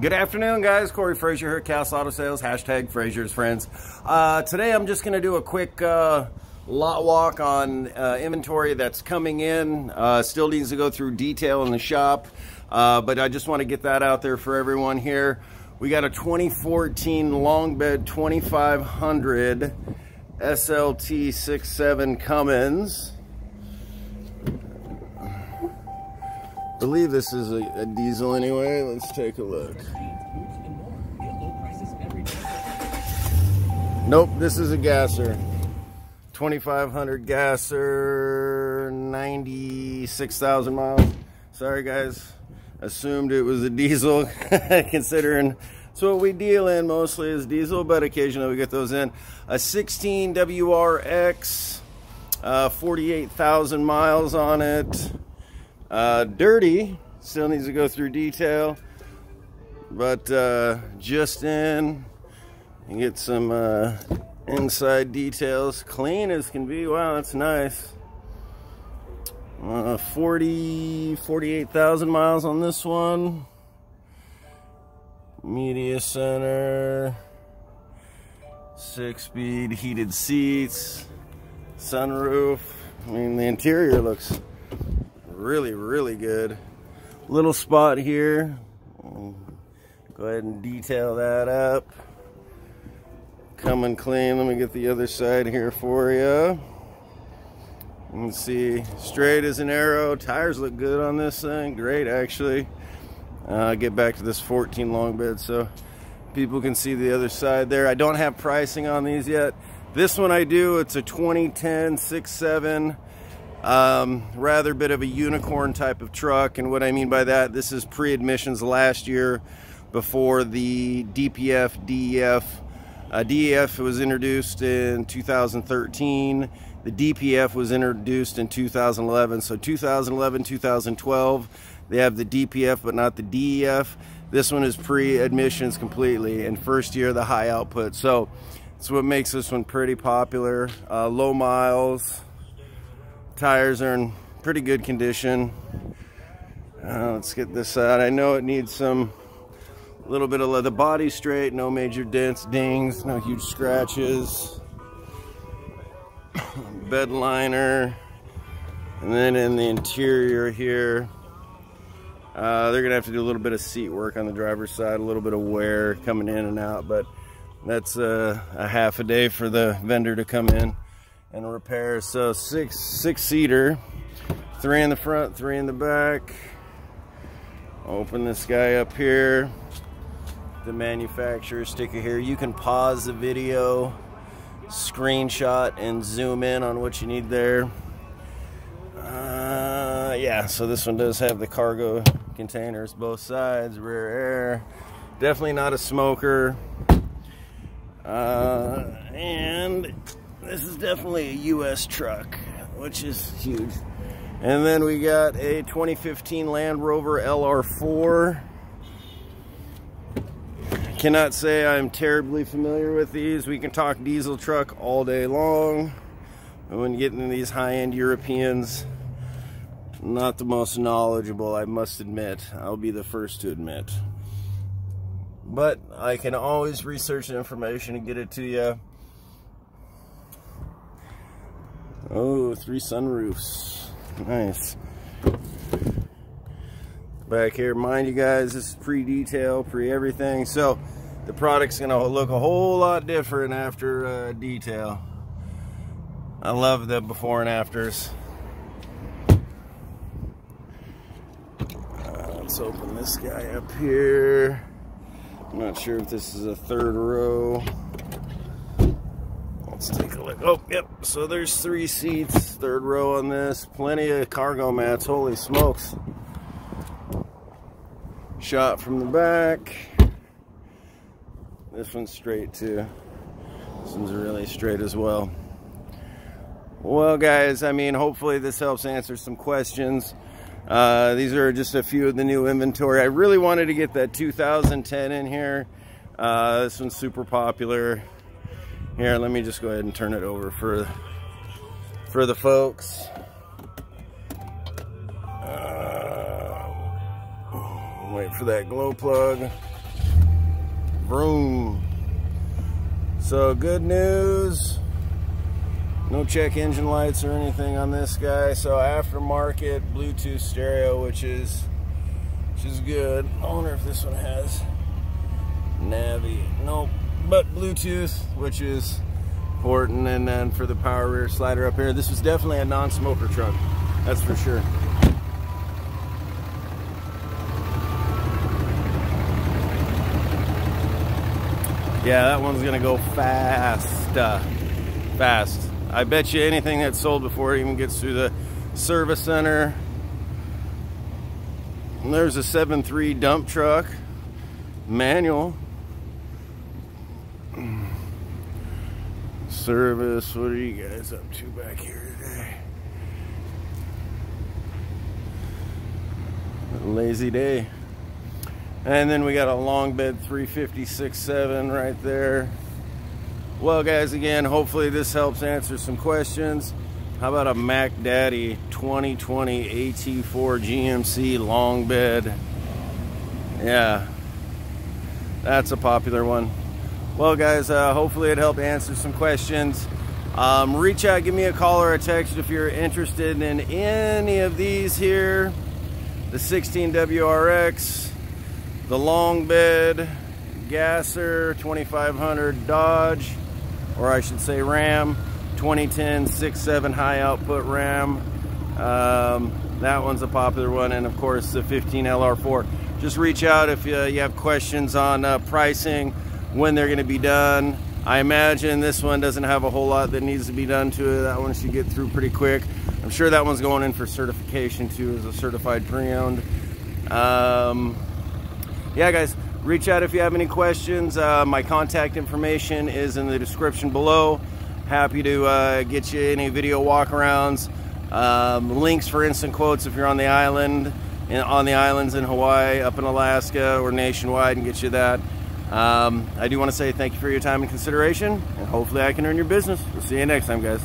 Good afternoon, guys. Corey Frazier here, Castle Auto Sales, hashtag Frazier's Friends. Uh, today I'm just going to do a quick uh, lot walk on uh, inventory that's coming in. Uh, still needs to go through detail in the shop, uh, but I just want to get that out there for everyone here. We got a 2014 long bed 2500 SLT 67 Cummins. Believe this is a, a, diesel anyway. Let's take a look. Nope, this is a gasser. 2500 gasser, 96,000 miles. Sorry guys, assumed it was a diesel considering it's what we deal in mostly is diesel, but occasionally we get those in. A 16 WRX, uh, 48,000 miles on it. Uh, dirty, still needs to go through detail, but uh, just in and get some uh, inside details. Clean as can be. Wow, that's nice. Uh, 40, 48,000 miles on this one. Media center. Six speed heated seats. Sunroof. I mean, the interior looks really, really good. Little spot here. Go ahead and detail that up. Coming clean. Let me get the other side here for you. Can see straight as an arrow. Tires look good on this thing. Great, actually. Uh, get back to this 14 long bed so people can see the other side there. I don't have pricing on these yet. This one I do. It's a 2010 6.7 um, rather bit of a unicorn type of truck. And what I mean by that, this is pre-emissions last year before the DPF, DEF. Uh, DEF was introduced in 2013. The DPF was introduced in 2011. So 2011, 2012, they have the DPF but not the DEF. This one is pre-emissions completely and first year the high output. So it's what makes this one pretty popular. Uh, low miles, Tires are in pretty good condition. Uh, let's get this out. I know it needs some little bit of leather body straight, no major dents, dings, no huge scratches. Bed liner. And then in the interior here, uh, they're gonna have to do a little bit of seat work on the driver's side, a little bit of wear coming in and out, but that's uh, a half a day for the vendor to come in and repair. So six six seater, three in the front, three in the back. Open this guy up here. The manufacturer sticker here. You can pause the video, screenshot, and zoom in on what you need there. Uh, yeah, so this one does have the cargo containers, both sides, rear air. Definitely not a smoker. Uh, and this is definitely a U.S. truck, which is huge. And then we got a 2015 Land Rover LR4. I Cannot say I'm terribly familiar with these. We can talk diesel truck all day long. And when you get into these high-end Europeans, not the most knowledgeable, I must admit. I'll be the first to admit. But I can always research information and get it to you Oh, three sunroofs. Nice. Back here, mind you guys, this is pre-detail, pre-everything. So the product's gonna look a whole lot different after uh, detail. I love the before and afters. Uh, let's open this guy up here. I'm not sure if this is a third row. Let's take a look. Oh, yep. So there's three seats, third row on this. Plenty of cargo mats. Holy smokes. Shot from the back. This one's straight too. This one's really straight as well. Well, guys, I mean, hopefully this helps answer some questions. Uh, these are just a few of the new inventory. I really wanted to get that 2010 in here. Uh, this one's super popular. Here, let me just go ahead and turn it over for, for the folks. Uh, wait for that glow plug. Vroom. So good news. No check engine lights or anything on this guy. So aftermarket Bluetooth stereo, which is which is good. I wonder if this one has Navi. Nope. But Bluetooth, which is important. And then for the power rear slider up here, this was definitely a non-smoker truck. That's for sure. Yeah, that one's gonna go fast. Uh, fast. I bet you anything that's sold before it even gets through the service center. And there's a 7.3 dump truck, manual. Service, what are you guys up to back here today? Lazy day. And then we got a long bed 356.7 right there. Well, guys, again, hopefully this helps answer some questions. How about a Mac Daddy 2020 AT4 GMC long bed? Yeah, that's a popular one. Well, guys, uh, hopefully it helped answer some questions. Um, reach out, give me a call or a text if you're interested in any of these here. The 16 WRX, the long bed, Gasser 2500 Dodge, or I should say Ram, 2010 6.7 high output Ram. Um, that one's a popular one, and of course the 15 LR4. Just reach out if uh, you have questions on uh, pricing, when they're going to be done. I imagine this one doesn't have a whole lot that needs to be done to it. That one should get through pretty quick. I'm sure that one's going in for certification too as a certified pre-owned. Um, yeah, guys, reach out if you have any questions. Uh, my contact information is in the description below. Happy to uh, get you any video walkarounds. Um, links for instant quotes if you're on the island, on the islands in Hawaii, up in Alaska, or nationwide, and get you that. Um, I do want to say thank you for your time and consideration, and hopefully I can earn your business. We'll see you next time, guys.